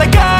like I